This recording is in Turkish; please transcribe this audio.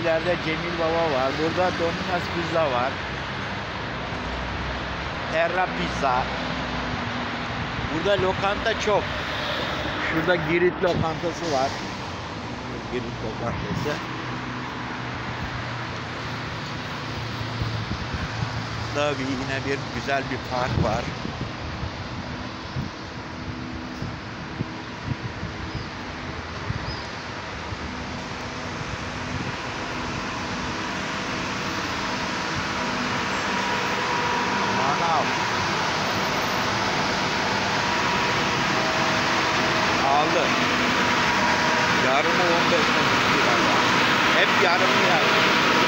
ileride Cemil Baba var. Burada Domino's Pizza var. Terra Pizza. Burada lokanta çok. Şurada Girit lokantası var. Girit lokantası. Tabii yine bir güzel bir park var. onda. Yarım o onda. Hep yarım yani.